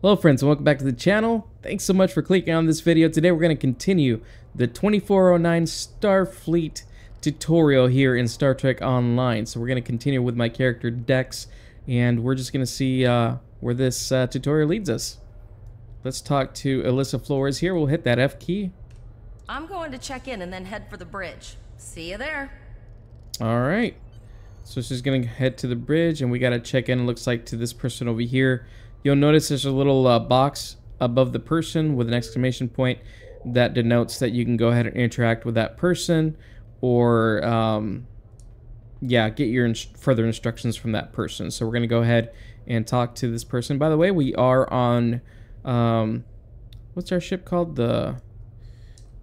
Hello friends and welcome back to the channel. Thanks so much for clicking on this video. Today we're going to continue the 2409 Starfleet tutorial here in Star Trek Online. So we're going to continue with my character Dex and we're just going to see uh, where this uh, tutorial leads us. Let's talk to Alyssa Flores here. We'll hit that F key. I'm going to check in and then head for the bridge. See you there. Alright. So she's going to head to the bridge and we got to check in, looks like, to this person over here. You'll notice there's a little uh, box above the person with an exclamation point that denotes that you can go ahead and interact with that person or um, yeah get your ins further instructions from that person. So we're going to go ahead and talk to this person. By the way we are on um, what's our ship called? The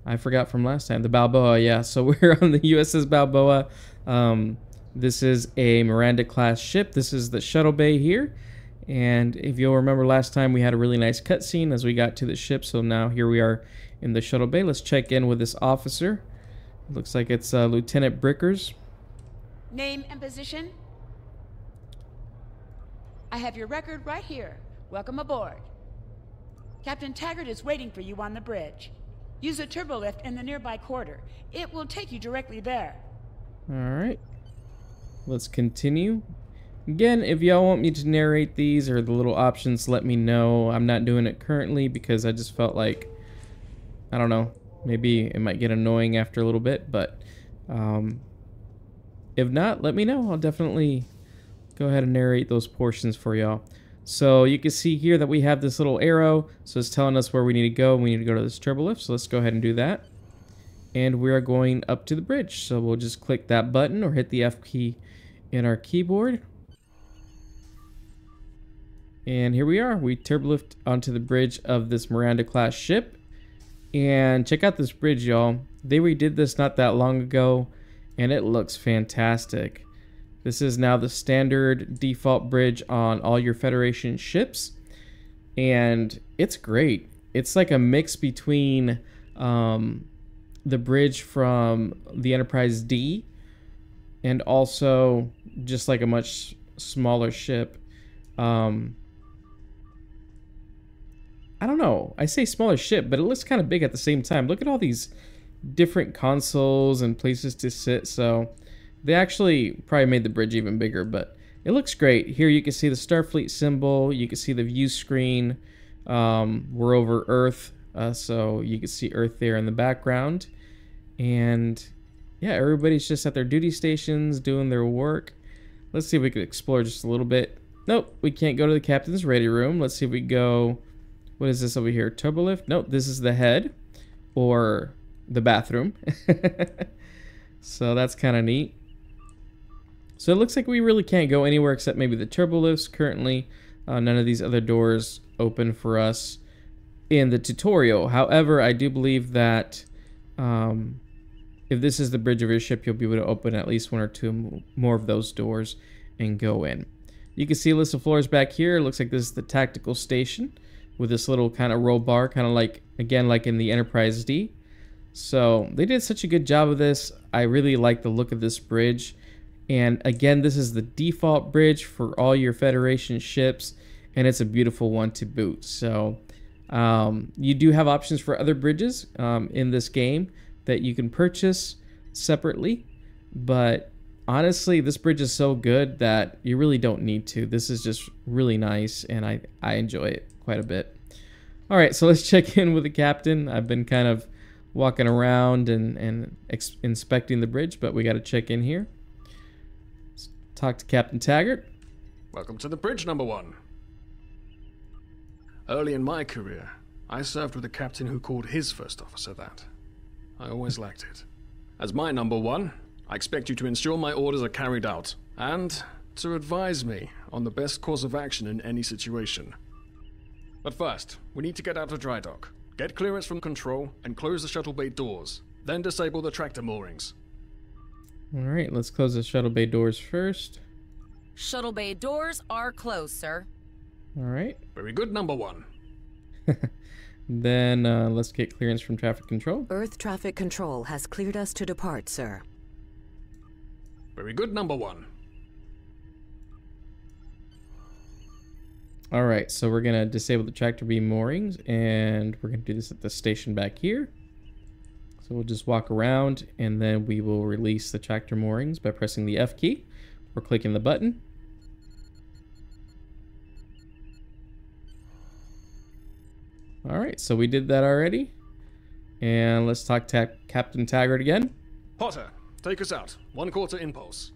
I forgot from last time the Balboa yeah. So we're on the USS Balboa. Um, this is a Miranda class ship. This is the shuttle bay here and if you'll remember last time, we had a really nice cutscene as we got to the ship. So now here we are in the shuttle bay. Let's check in with this officer. Looks like it's uh, Lieutenant Brickers. Name and position? I have your record right here. Welcome aboard. Captain Taggart is waiting for you on the bridge. Use a turbo lift in the nearby quarter. It will take you directly there. All right. Let's continue. Again, if y'all want me to narrate these or the little options, let me know. I'm not doing it currently because I just felt like, I don't know, maybe it might get annoying after a little bit, but um, if not, let me know. I'll definitely go ahead and narrate those portions for y'all. So you can see here that we have this little arrow, so it's telling us where we need to go. We need to go to this turbo lift, so let's go ahead and do that. And we are going up to the bridge, so we'll just click that button or hit the F key in our keyboard. And here we are. We turbolift onto the bridge of this Miranda class ship. And check out this bridge, y'all. They redid this not that long ago, and it looks fantastic. This is now the standard default bridge on all your Federation ships. And it's great. It's like a mix between um, the bridge from the Enterprise D and also just like a much smaller ship. Um, I don't know. I say smaller ship, but it looks kind of big at the same time. Look at all these different consoles and places to sit. So they actually probably made the bridge even bigger, but it looks great. Here you can see the Starfleet symbol. You can see the view screen. Um, we're over Earth, uh, so you can see Earth there in the background. And yeah, everybody's just at their duty stations doing their work. Let's see if we can explore just a little bit. Nope, we can't go to the captain's ready room. Let's see if we go what is this over here? Turbo lift? Nope, this is the head or the bathroom. so that's kind of neat. So it looks like we really can't go anywhere except maybe the turbo lifts currently. Uh, none of these other doors open for us in the tutorial. However, I do believe that um, if this is the bridge of your ship, you'll be able to open at least one or two more of those doors and go in. You can see a list of floors back here. It looks like this is the tactical station with this little kind of roll bar, kind of like, again, like in the Enterprise D. So they did such a good job of this. I really like the look of this bridge. And again, this is the default bridge for all your Federation ships, and it's a beautiful one to boot. So um, you do have options for other bridges um, in this game that you can purchase separately, but honestly, this bridge is so good that you really don't need to. This is just really nice, and I, I enjoy it quite a bit. All right, so let's check in with the captain. I've been kind of walking around and, and inspecting the bridge, but we got to check in here. Let's talk to Captain Taggart. Welcome to the bridge, number one. Early in my career, I served with a captain who called his first officer that. I always liked it. As my number one, I expect you to ensure my orders are carried out, and to advise me on the best course of action in any situation. But first, we need to get out of dry dock, get clearance from control, and close the shuttle bay doors. Then disable the tractor moorings. Alright, let's close the shuttle bay doors first. Shuttle bay doors are closed, sir. Alright. Very good, number one. then uh, let's get clearance from traffic control. Earth traffic control has cleared us to depart, sir. Very good, number one. All right, so we're gonna disable the tractor beam moorings, and we're gonna do this at the station back here. So we'll just walk around, and then we will release the tractor moorings by pressing the F key or clicking the button. All right, so we did that already. And let's talk to Captain Taggart again. Potter, take us out. One quarter impulse.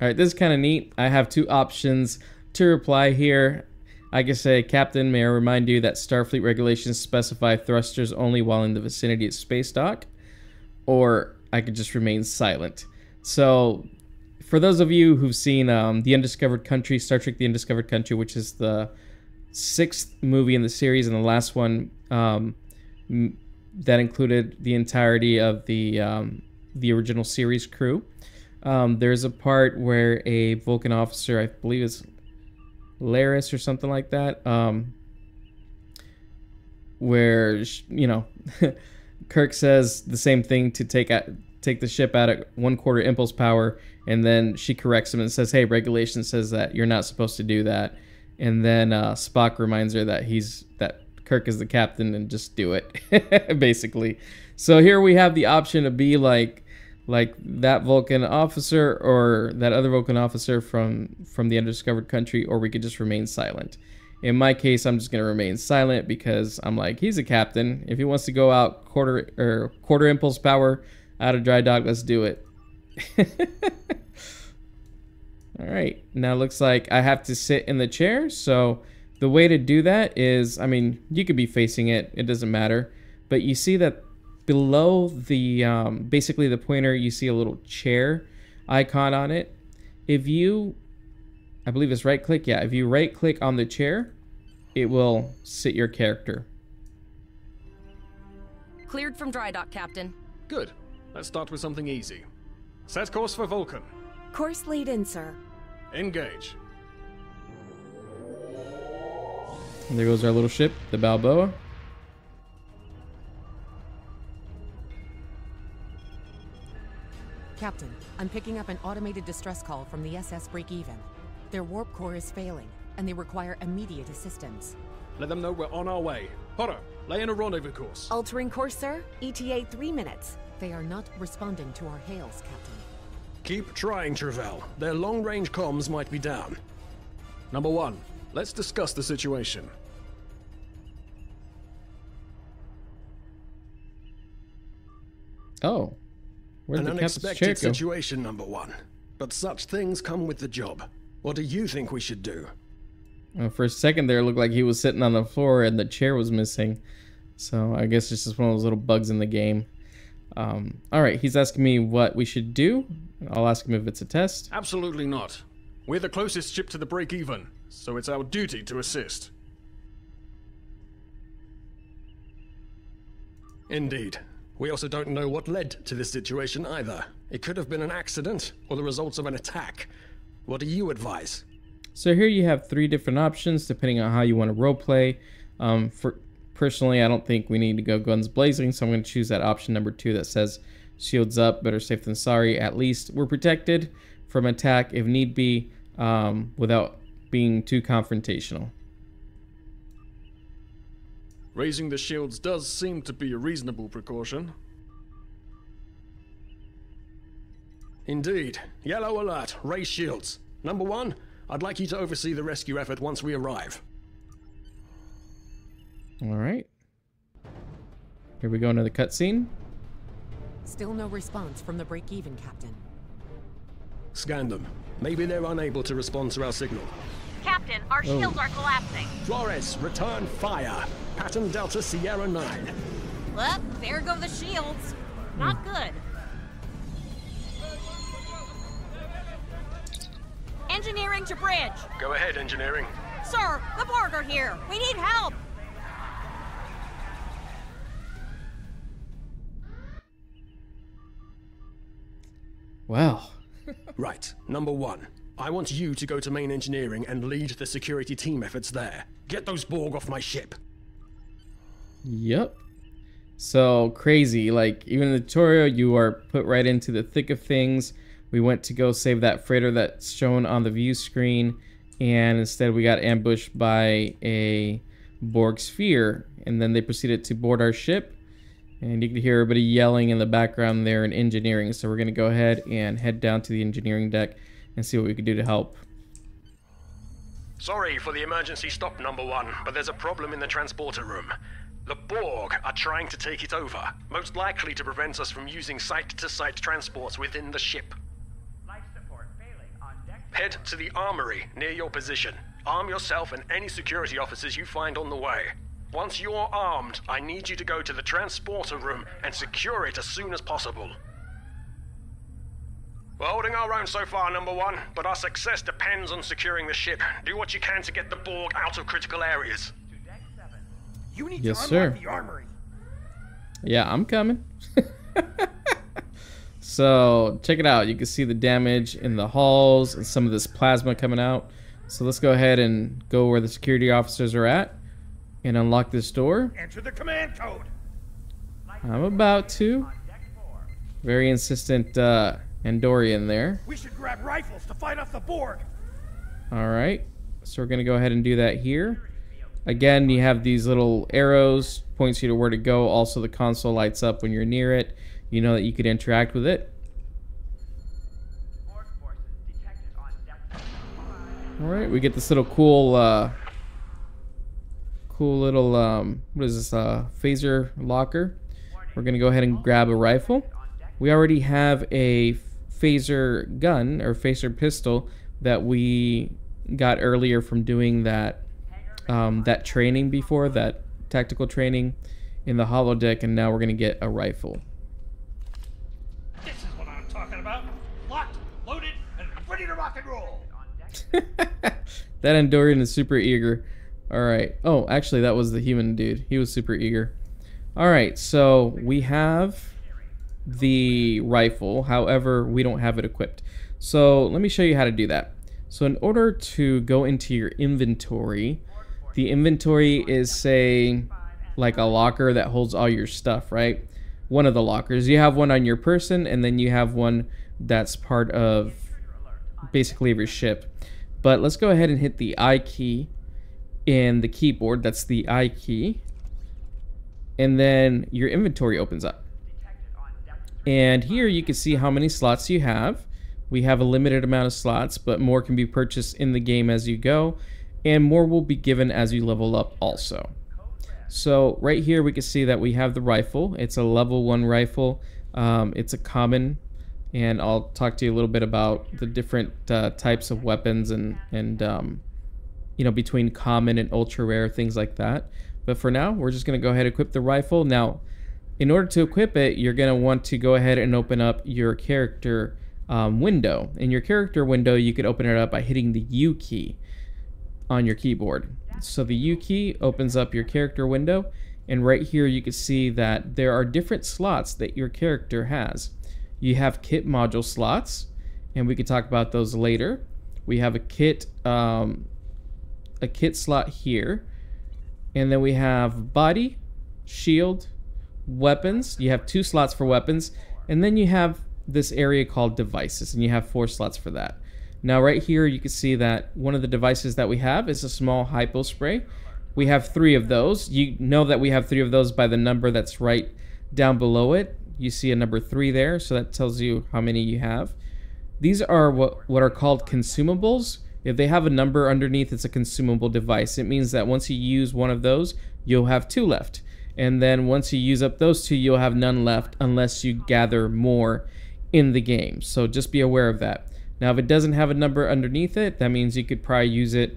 All right, this is kind of neat. I have two options to reply here. I can say, Captain, may I remind you that Starfleet regulations specify thrusters only while in the vicinity of space dock, or I could just remain silent. So, for those of you who've seen um, The Undiscovered Country, Star Trek The Undiscovered Country, which is the sixth movie in the series and the last one um, that included the entirety of the um, the original series crew. Um, there's a part where a Vulcan officer, I believe is Laris or something like that, um, where you know Kirk says the same thing to take take the ship out at one quarter impulse power, and then she corrects him and says, "Hey, regulation says that you're not supposed to do that." And then uh, Spock reminds her that he's that Kirk is the captain and just do it, basically. So here we have the option to be like like that Vulcan officer or that other Vulcan officer from from the undiscovered country, or we could just remain silent. In my case, I'm just gonna remain silent because I'm like he's a captain. If he wants to go out quarter or quarter impulse power out of dry dock, let's do it. All right, now looks like I have to sit in the chair. So the way to do that is, I mean, you could be facing it, it doesn't matter. But you see that below the, um, basically the pointer, you see a little chair icon on it. If you, I believe it's right click, yeah, if you right click on the chair, it will sit your character. Cleared from dry dock, Captain. Good. Let's start with something easy. Set course for Vulcan. Course laid in, sir. Engage. And there goes our little ship, the Balboa. Captain, I'm picking up an automated distress call from the SS Breakeven. Their warp core is failing, and they require immediate assistance. Let them know we're on our way. Potter, lay in a rendezvous course. Altering course, sir. ETA three minutes. They are not responding to our hails, Captain. Keep trying, Travell. Their long-range comms might be down. Number one, let's discuss the situation. Oh, where'd An the captain's chair unexpected go? situation, number one. But such things come with the job. What do you think we should do? Well, for a second there, it looked like he was sitting on the floor and the chair was missing. So I guess it's just one of those little bugs in the game. Um, all right, he's asking me what we should do. I'll ask him if it's a test. Absolutely not. We're the closest ship to the break even, so it's our duty to assist. Indeed. We also don't know what led to this situation either. It could have been an accident or the results of an attack. What do you advise? So here you have three different options depending on how you want to roleplay. Um, for personally, I don't think we need to go guns blazing, so I'm going to choose that option number two that says shields up, better safe than sorry. At least we're protected from attack if need be, um, without being too confrontational. Raising the shields does seem to be a reasonable precaution. Indeed. Yellow alert. Raise shields. Number one, I'd like you to oversee the rescue effort once we arrive. All right. Here we go into the cutscene. Still no response from the break-even, Captain. Scan them. Maybe they're unable to respond to our signal. Captain, our oh. shields are collapsing. Flores, return fire. Pattern Delta Sierra 9. Well, there go the shields. Not hmm. good. Engineering to bridge. Go ahead, engineering. Sir, the Borg are here. We need help. Wow. Right. Number one. I want you to go to main engineering and lead the security team efforts there. Get those Borg off my ship. Yep. So crazy. Like, even in the tutorial, you are put right into the thick of things. We went to go save that freighter that's shown on the view screen. and instead we got ambushed by a Borg sphere. And then they proceeded to board our ship. And you can hear everybody yelling in the background there in engineering. So we're going to go ahead and head down to the engineering deck and see what we can do to help. Sorry for the emergency stop, number one, but there's a problem in the transporter room. The Borg are trying to take it over, most likely to prevent us from using site to site transports within the ship. Head to the armory near your position. Arm yourself and any security officers you find on the way. Once you're armed, I need you to go to the transporter room and secure it as soon as possible. We're holding our own so far, number one, but our success depends on securing the ship. Do what you can to get the Borg out of critical areas. You need Yes, to unlock sir. the armory. Yeah, I'm coming. so check it out. You can see the damage in the halls and some of this plasma coming out. So let's go ahead and go where the security officers are at and unlock this door. Enter the command code. I'm about to. Very insistent uh, Andorian there. We should grab rifles to fight off the Borg. All right. So we're going to go ahead and do that here. Again, you have these little arrows, points you to where to go. Also, the console lights up when you're near it. You know that you could interact with it. All right, we get this little cool, uh, cool little, um, what is this, uh, phaser locker. We're gonna go ahead and grab a rifle. We already have a phaser gun or phaser pistol that we got earlier from doing that, um, that training before, that tactical training in the holodeck, and now we're gonna get a rifle. This is what I'm talking about. Locked, loaded, and ready to rock and roll. that Andorian is super eager. All right. Oh, actually, that was the human dude. He was super eager. All right. So we have the rifle. However, we don't have it equipped. So let me show you how to do that. So in order to go into your inventory, the inventory is say like a locker that holds all your stuff, right? One of the lockers. You have one on your person, and then you have one that's part of basically of your ship. But let's go ahead and hit the I key in the keyboard. That's the I key. And then your inventory opens up. And here you can see how many slots you have. We have a limited amount of slots, but more can be purchased in the game as you go. And more will be given as you level up also. So right here we can see that we have the rifle. It's a level one rifle. Um, it's a common, and I'll talk to you a little bit about the different uh, types of weapons and and um, you know between common and ultra rare things like that. But for now, we're just gonna go ahead and equip the rifle. Now, in order to equip it, you're gonna want to go ahead and open up your character um, window. In your character window, you could open it up by hitting the U key on your keyboard. So the U key opens up your character window, and right here you can see that there are different slots that your character has. You have kit module slots, and we could talk about those later. We have a kit, um, a kit slot here, and then we have body, shield, weapons. You have two slots for weapons, and then you have this area called devices, and you have four slots for that. Now right here you can see that one of the devices that we have is a small hypo spray. We have three of those. You know that we have three of those by the number that's right down below it. You see a number three there, so that tells you how many you have. These are what, what are called consumables. If they have a number underneath, it's a consumable device. It means that once you use one of those, you'll have two left. And then once you use up those two, you'll have none left unless you gather more in the game. So just be aware of that. Now, if it doesn't have a number underneath it, that means you could probably use it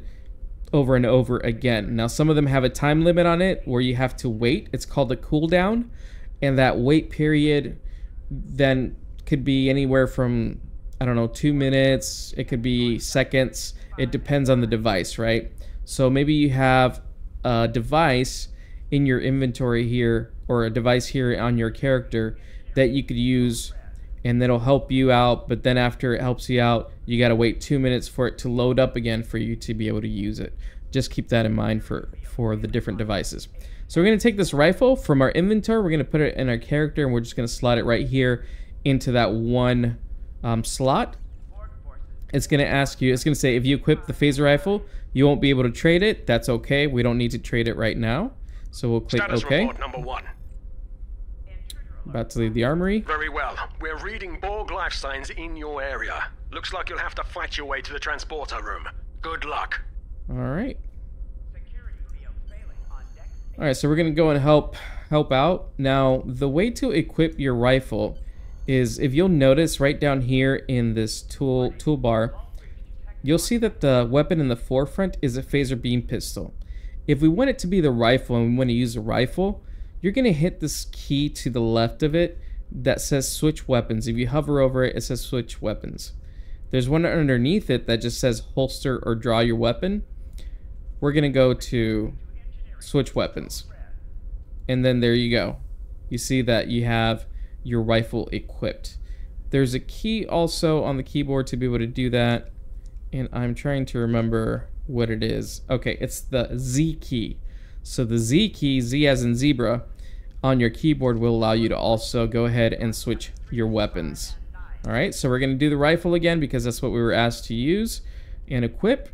over and over again. Now, some of them have a time limit on it where you have to wait. It's called a cooldown. And that wait period then could be anywhere from, I don't know, two minutes. It could be seconds. It depends on the device, right? So maybe you have a device in your inventory here or a device here on your character that you could use and that'll help you out. But then after it helps you out, you got to wait two minutes for it to load up again for you to be able to use it. Just keep that in mind for, for the different devices. So we're going to take this rifle from our inventory. We're going to put it in our character and we're just going to slot it right here into that one um, slot. it's going to ask you, it's going to say if you equip the phaser rifle, you won't be able to trade it. That's okay. We don't need to trade it right now. So we'll click Status OK. report number one. About to leave the armory. Very well. We're reading Borg life signs in your area. Looks like you'll have to fight your way to the transporter room. Good luck. All right. All right, so we're gonna go and help help out. Now, the way to equip your rifle is if you'll notice right down here in this tool toolbar, you'll see that the weapon in the forefront is a phaser beam pistol. If we want it to be the rifle and we want to use a rifle, you're gonna hit this key to the left of it that says switch weapons. If you hover over it, it says switch weapons. There's one underneath it that just says holster or draw your weapon. We're gonna go to switch weapons. And then there you go. You see that you have your rifle equipped. There's a key also on the keyboard to be able to do that. And I'm trying to remember what it is. Okay, it's the Z key. So the Z key, Z as in zebra, on your keyboard will allow you to also go ahead and switch your weapons. All right, so we're going to do the rifle again because that's what we were asked to use and equip.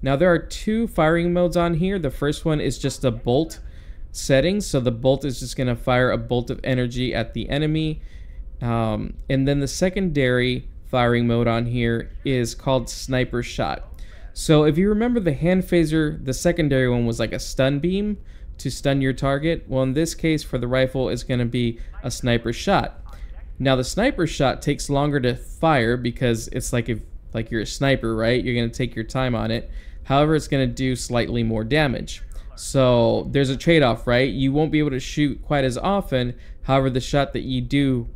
Now there are two firing modes on here. The first one is just a bolt setting. So the bolt is just going to fire a bolt of energy at the enemy. Um, and then the secondary firing mode on here is called sniper shot. So if you remember the hand phaser, the secondary one was like a stun beam to stun your target. Well, in this case for the rifle, it's going to be a sniper shot. Now the sniper shot takes longer to fire because it's like if like you're a sniper, right? You're going to take your time on it. However, it's going to do slightly more damage. So there's a trade-off, right? You won't be able to shoot quite as often. However, the shot that you do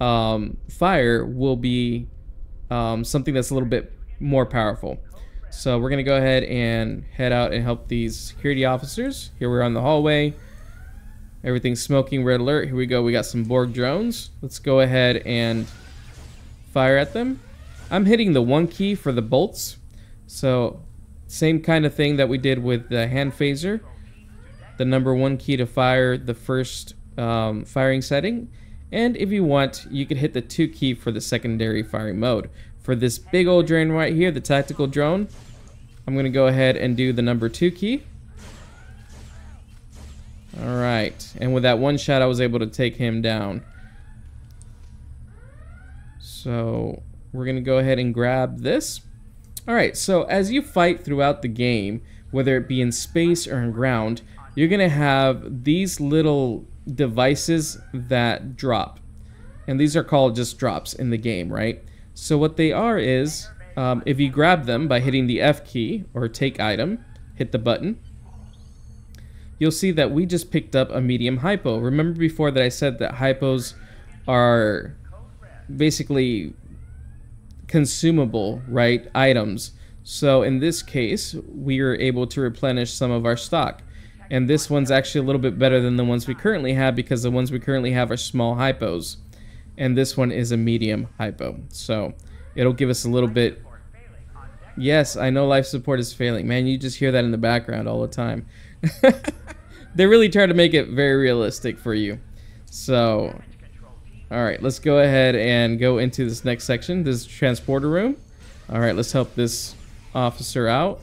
um, fire will be um, something that's a little bit more powerful. So we're going to go ahead and head out and help these security officers. Here we're on the hallway. Everything's smoking, red alert. Here we go. We got some Borg drones. Let's go ahead and fire at them. I'm hitting the one key for the bolts. So same kind of thing that we did with the hand phaser. The number one key to fire the first um, firing setting. And if you want, you could hit the two key for the secondary firing mode. For this big old drone right here, the tactical drone, I'm going to go ahead and do the number two key. Alright, and with that one shot I was able to take him down. So, we're going to go ahead and grab this. Alright, so as you fight throughout the game, whether it be in space or in ground, you're going to have these little devices that drop. And these are called just drops in the game, right? So what they are is, um, if you grab them by hitting the F key, or take item, hit the button, you'll see that we just picked up a medium hypo. Remember before that I said that hypos are basically consumable, right, items. So in this case, we are able to replenish some of our stock. And this one's actually a little bit better than the ones we currently have because the ones we currently have are small hypos. And this one is a medium hypo. So it'll give us a little bit... Yes, I know life support is failing. Man, you just hear that in the background all the time. they really try to make it very realistic for you. So, all right, let's go ahead and go into this next section, this transporter room. All right, let's help this officer out.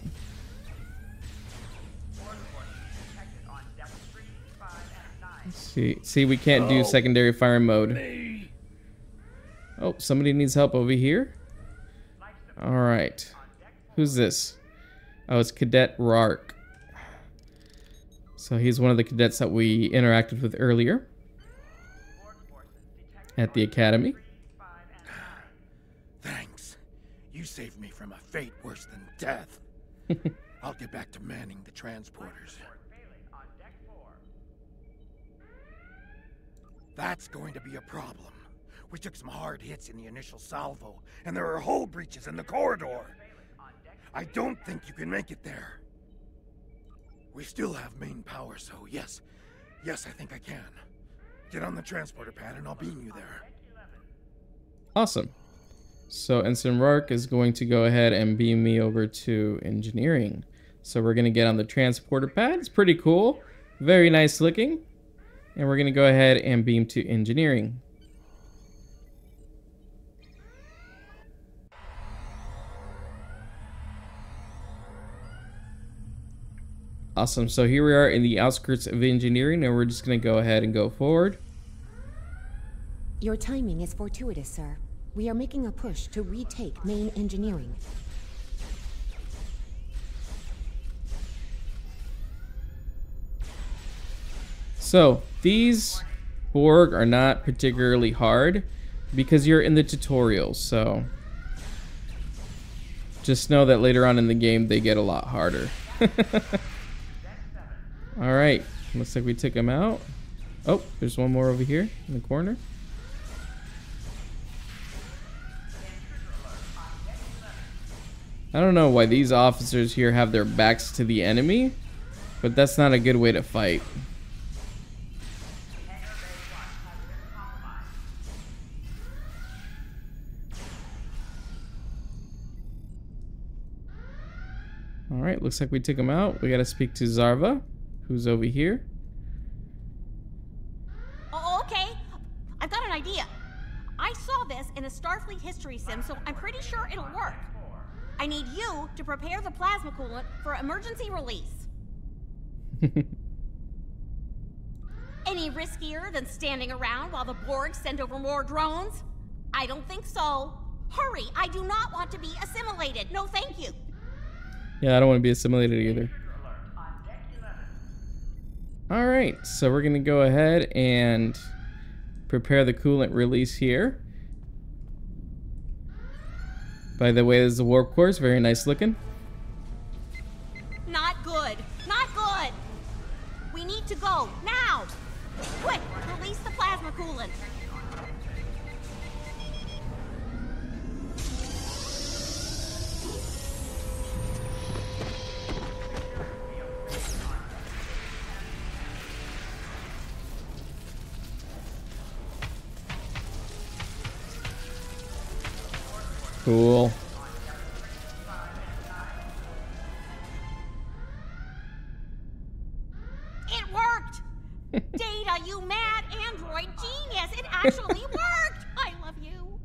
See, see, we can't do oh. secondary fire mode. Oh, somebody needs help over here. All right, who's this? Oh, it's Cadet Rark. So he's one of the cadets that we interacted with earlier at the academy. Thanks. You saved me from a fate worse than death. I'll get back to manning the transporters. That's going to be a problem. We took some hard hits in the initial salvo, and there are hull breaches in the corridor. I don't think you can make it there. We still have main power, so yes. Yes, I think I can. Get on the transporter pad and I'll beam you there. Awesome. So Ensign Rourke is going to go ahead and beam me over to engineering. So we're going to get on the transporter pad. It's pretty cool. Very nice looking. And we're going to go ahead and beam to engineering. Awesome. So here we are in the outskirts of engineering, and we're just going to go ahead and go forward. Your timing is fortuitous, sir. We are making a push to retake main engineering. So these Borg are not particularly hard because you're in the tutorials, so just know that later on in the game they get a lot harder. Alright, looks like we took him out. Oh, there's one more over here in the corner. I don't know why these officers here have their backs to the enemy, but that's not a good way to fight. Alright, looks like we took him out. We gotta speak to Zarva, who's over here. Oh, okay. I've got an idea. I saw this in a Starfleet history sim, so I'm pretty sure it'll work. I need you to prepare the plasma coolant for emergency release. Any riskier than standing around while the Borg send over more drones? I don't think so. Hurry, I do not want to be assimilated. No, thank you. Yeah, I don't want to be assimilated either. Alright, so we're going to go ahead and prepare the coolant release here. By the way, this is the warp. It's very nice looking. Not good. Not good. We need to go now. Quick, release the plasma coolant. Cool. It worked! Data, you mad android genius! It actually worked! I love you.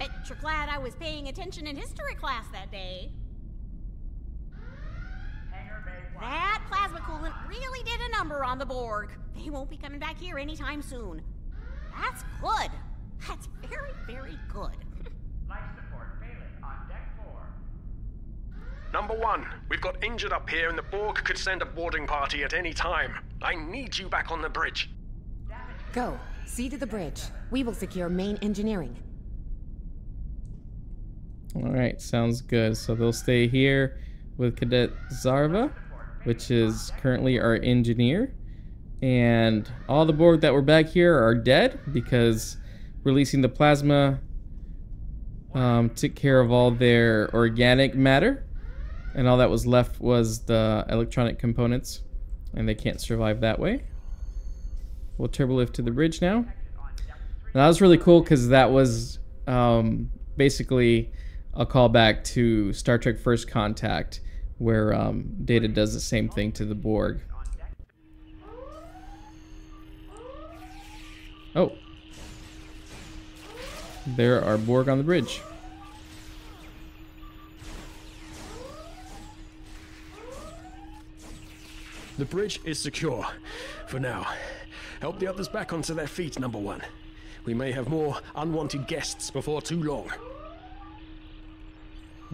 Bet you're glad I was paying attention in history class that day. That plasma coolant really did a number on the Borg. They won't be coming back here anytime soon. That's good. 1. We've got injured up here and the Borg could send a boarding party at any time. I need you back on the bridge. Go. See to the bridge. We will secure main engineering. Alright, sounds good. So they'll stay here with Cadet Zarva, which is currently our engineer. And all the Borg that were back here are dead because releasing the plasma um, took care of all their organic matter. And all that was left was the electronic components. And they can't survive that way. We'll turbo lift to the bridge now. Now that was really cool because that was um, basically a callback to Star Trek First Contact, where um, Data does the same thing to the Borg. Oh. There are Borg on the bridge. The bridge is secure. For now. Help the others back onto their feet, number one. We may have more unwanted guests before too long.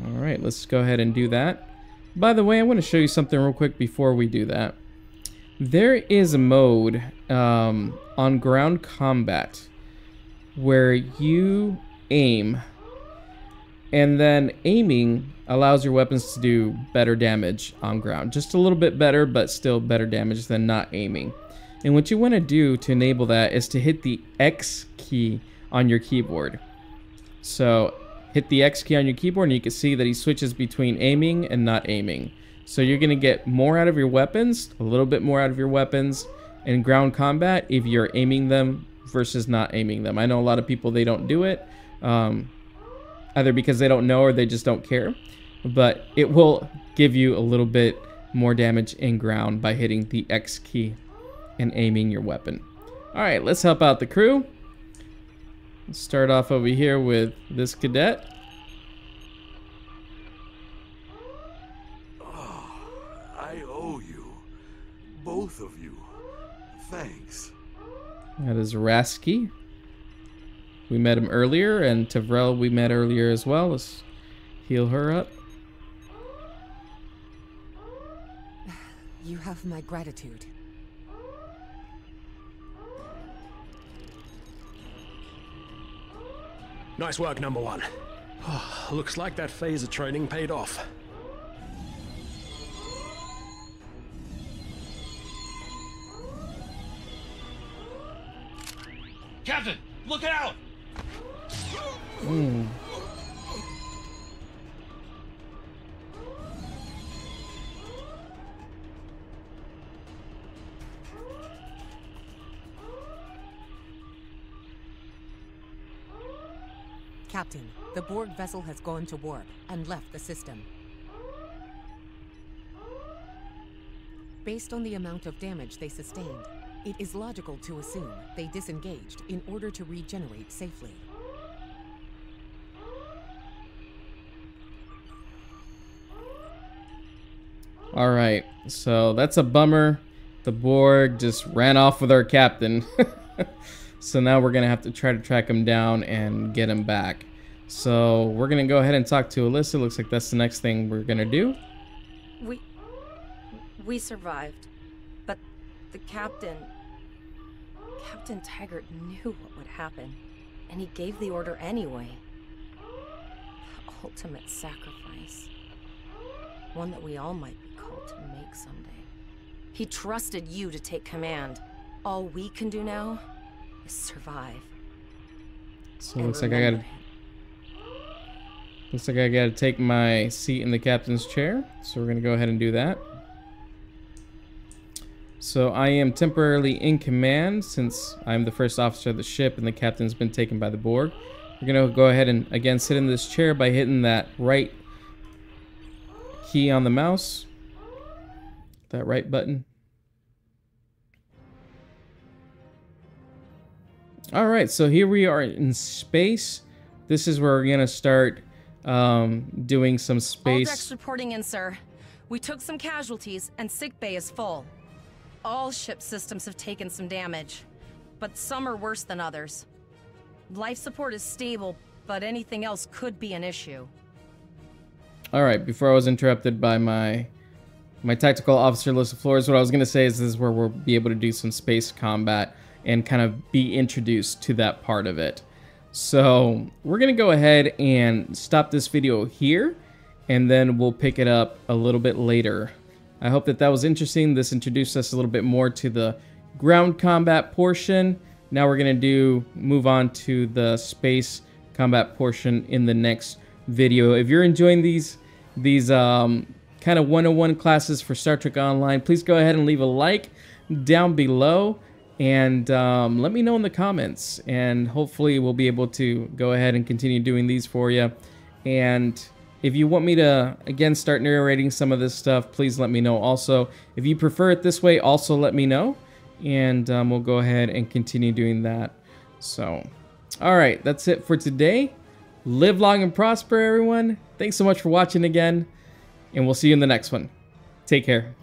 Alright, let's go ahead and do that. By the way, I want to show you something real quick before we do that. There is a mode um, on ground combat where you aim and then aiming allows your weapons to do better damage on ground. Just a little bit better, but still better damage than not aiming. And what you want to do to enable that is to hit the X key on your keyboard. So hit the X key on your keyboard and you can see that he switches between aiming and not aiming. So you're going to get more out of your weapons, a little bit more out of your weapons in ground combat if you're aiming them versus not aiming them. I know a lot of people, they don't do it. Um, either because they don't know or they just don't care. But it will give you a little bit more damage in ground by hitting the X key and aiming your weapon. All right, let's help out the crew. Let's start off over here with this cadet. Oh, I owe you. both of you. Thanks. That is Rasky. We met him earlier, and Tavrel we met earlier as well. Let's heal her up. You have my gratitude. Nice work, number one. Oh, looks like that phaser training paid off. Captain, look out! Captain, the Borg vessel has gone to warp and left the system. Based on the amount of damage they sustained, it is logical to assume they disengaged in order to regenerate safely. All right, so that's a bummer. The Borg just ran off with our captain. so now we're gonna have to try to track him down and get him back. So we're gonna go ahead and talk to Alyssa. Looks like that's the next thing we're gonna do. We. We survived. But the captain. Captain Taggart knew what would happen. And he gave the order anyway. The ultimate sacrifice. One that we all might be called to make someday. He trusted you to take command. All we can do now is survive. So looks like I gotta. Looks like I gotta take my seat in the captain's chair. So we're gonna go ahead and do that. So I am temporarily in command since I'm the first officer of the ship and the captain's been taken by the Borg. We're gonna go ahead and again sit in this chair by hitting that right key on the mouse. That right button. All right, so here we are in space. This is where we're gonna start um, doing some space. All decks reporting in, sir. We took some casualties, and sick bay is full. All ship systems have taken some damage, but some are worse than others. Life support is stable, but anything else could be an issue. All right, before I was interrupted by my my tactical officer Alyssa Flores, what I was gonna say is this is where we'll be able to do some space combat and kind of be introduced to that part of it. So we're gonna go ahead and stop this video here, and then we'll pick it up a little bit later. I hope that that was interesting. This introduced us a little bit more to the ground combat portion. Now we're gonna do move on to the space combat portion in the next video. If you're enjoying these these um, kind of 101 classes for Star Trek Online, please go ahead and leave a like down below and um, let me know in the comments. And hopefully we'll be able to go ahead and continue doing these for you. And if you want me to, again, start narrating some of this stuff, please let me know. Also, if you prefer it this way, also let me know. And um, we'll go ahead and continue doing that. So, all right, that's it for today. Live long and prosper, everyone. Thanks so much for watching again, and we'll see you in the next one. Take care.